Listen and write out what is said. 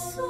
所以。